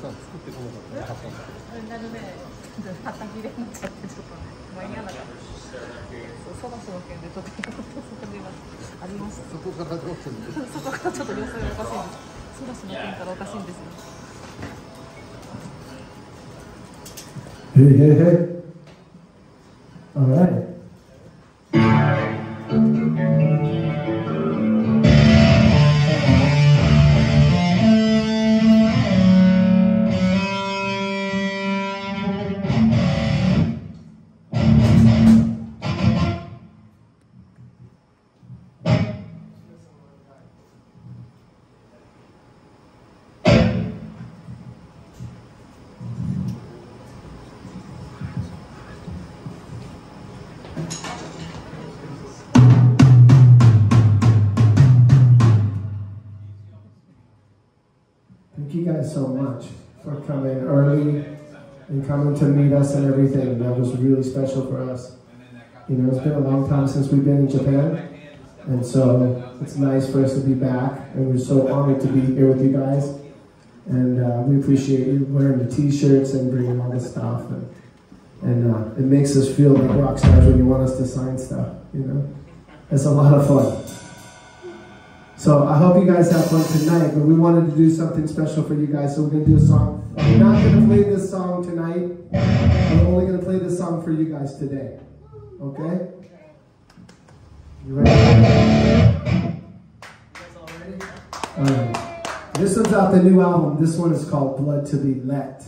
さ作ってこなかったら発散なるね、はた切れになっちゃってちょっとね、間に合わなかった。そう、そのその件でちょっとそこで今ありました。そこからどうするのそこからちょっと様子がおかしいんです。そのその件からおかしいんですよ。Hey, hey, hey. All right. So much for coming early and coming to meet us and everything. That was really special for us. You know, it's been a long time since we've been in Japan. And so it's nice for us to be back. And we're so honored to be here with you guys. And uh, we appreciate you wearing the t-shirts and bringing all this stuff. And, and uh, it makes us feel like rock stars when you want us to sign stuff, you know? It's a lot of fun. So I hope you guys have fun tonight, but we wanted to do something special for you guys, so we're gonna do a song. Uh, we're not gonna play this song tonight. We're only gonna play this song for you guys today. Okay? You ready? Alright. This one's out the new album. This one is called Blood to Be Let.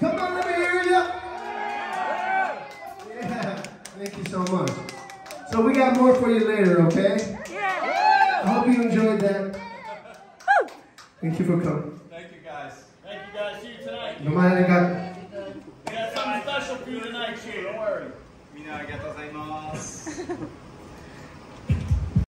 Come on, let me hear you. Yeah, thank you so much. So we got more for you later, okay? Yeah. I hope you enjoyed that. Thank you for coming. Thank you guys. Thank you guys. See you tonight. No matter got We got something special for you tonight, Chief. Don't worry. みんなありがとうございます。